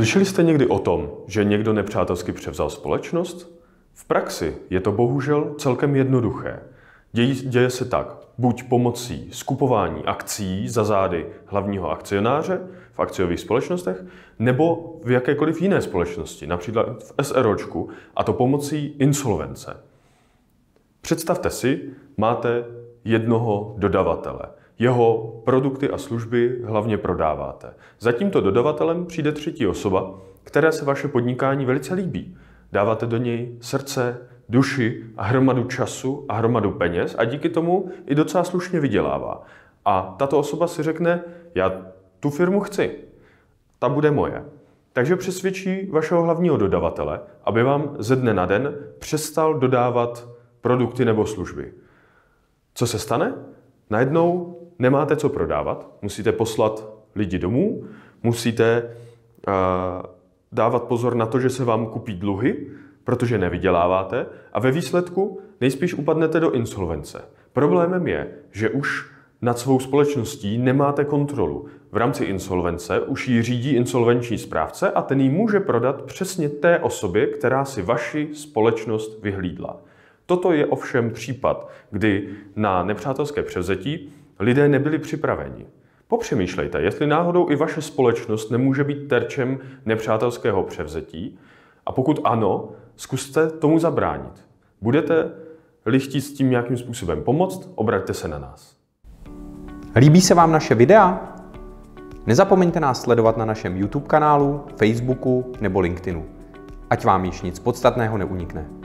Slyšeli jste někdy o tom, že někdo nepřátelsky převzal společnost? V praxi je to bohužel celkem jednoduché. Děj, děje se tak, buď pomocí skupování akcí za zády hlavního akcionáře v akciových společnostech, nebo v jakékoliv jiné společnosti, například v SROčku, a to pomocí insolvence. Představte si, máte jednoho dodavatele. Jeho produkty a služby hlavně prodáváte. Za tímto dodavatelem přijde třetí osoba, které se vaše podnikání velice líbí. Dáváte do něj srdce, duši a hromadu času a hromadu peněz a díky tomu i docela slušně vydělává. A tato osoba si řekne, já tu firmu chci, ta bude moje. Takže přesvědčí vašeho hlavního dodavatele, aby vám ze dne na den přestal dodávat produkty nebo služby. Co se stane? Najednou nemáte co prodávat, musíte poslat lidi domů, musíte uh, dávat pozor na to, že se vám kupí dluhy, protože nevyděláváte a ve výsledku nejspíš upadnete do insolvence. Problémem je, že už nad svou společností nemáte kontrolu. V rámci insolvence už ji řídí insolvenční správce a ten ji může prodat přesně té osobě, která si vaši společnost vyhlídla. Toto je ovšem případ, kdy na nepřátelské převzetí lidé nebyli připraveni. Popřemýšlejte, jestli náhodou i vaše společnost nemůže být terčem nepřátelského převzetí a pokud ano, zkuste tomu zabránit. Budete-li chtít s tím nějakým způsobem pomoct, obraťte se na nás. Líbí se vám naše videa? Nezapomeňte nás sledovat na našem YouTube kanálu, Facebooku nebo LinkedInu. Ať vám již nic podstatného neunikne.